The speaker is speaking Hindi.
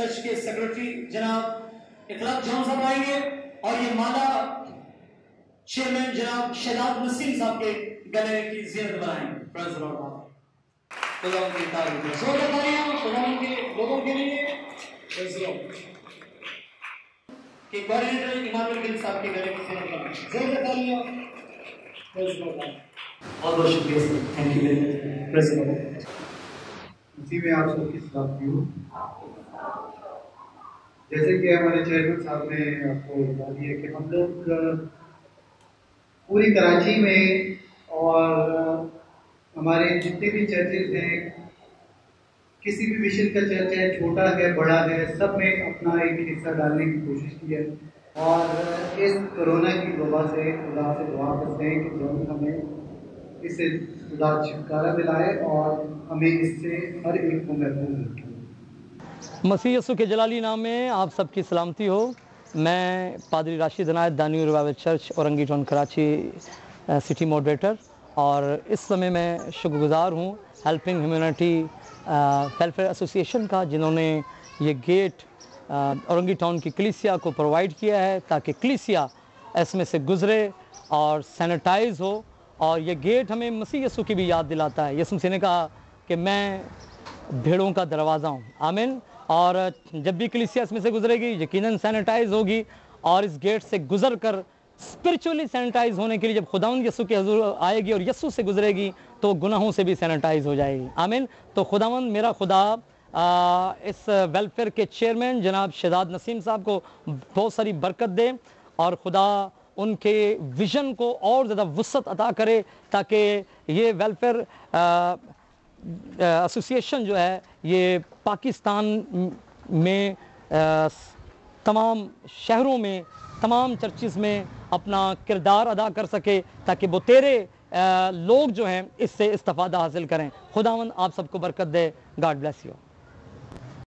सेक्रेटरी जनाब इखलाक जॉन साहब आएँगे और ये माला चेयरमैन जनाब शहजाद नसीम साहब के गले की जियरत बनाएँगे। लोगों के लिए। कि कोऑर्डिनेटर इमानुअल गिल साहब के गले की जियरत बनाएँगे जोरदार तालियाँ। बहुत बहुत शुक्रिया sir. Thank you very much इसी में आप सबकी सलामती हो। जैसे कि हमारे चेयरमैन साहब ने आपको बता दिया कि हम लोग पूरी कराची में और हमारे जितने भी चर्चेज हैं, किसी भी मिशन का चर्च है, छोटा है, बड़ा है, सब में अपना एक हिस्सा डालने की कोशिश की है। और इस कोरोना की वबा से खुदा से दुआ करते हैं कि ज़रूर हमें इससे खुदा छुटकारा दिलाए और हमें इससे हर एक को महफूज रखे। मसीह यसु के जलाली नाम में आप सबकी सलामती हो। मैं पादरी Rashid Anayat Dani revival church, Orangi town Karachi city moderator. और इस समय मैं शुक्रगुजार हूँ हेल्पिंग ह्यूमैनिटी वेलफेयर एसोसिएशन का, जिन्होंने ये गेट औरंगी टाउन की कलीसिया को प्रोवाइड किया है, ताकि कलीसिया इसमें से गुज़रे और सैनिटाइज हो। और ये गेट हमें मसीह यसु की भी याद दिलाता है। यसु मसीह ने कहा कि मैं भेड़ों का दरवाज़ा हूँ। आमिन। और जब भी कलिसिया इसमें से गुजरेगी यकीनन सैनिटाइज होगी और इस गेट से गुजर कर स्पिरिचुअली सैनिटाइज होने के लिए जब खुदाउन यसु के हजूर आएगी और यसु से गुजरेगी तो गुनाहों से भी सैनिटाइज हो जाएगी। आमिन। तो खुदावन मेरा खुदा आ, इस वेलफेयर के चेयरमैन जनाब शहजाद नसीम साहब को बहुत सारी बरकत दे और खुदा उनके विजन को और ज़्यादा वसत अदा करे ताकि ये वेलफेयर एसोसिएशन जो है, ये पाकिस्तान में तमाम शहरों में, तमाम चर्चिस में अपना किरदार अदा कर सके, ताकि वो तेरे लोग जो हैं, इससे इस्तफ़ादा हासिल करें। खुदावन आप सबको बरकत दे। God bless you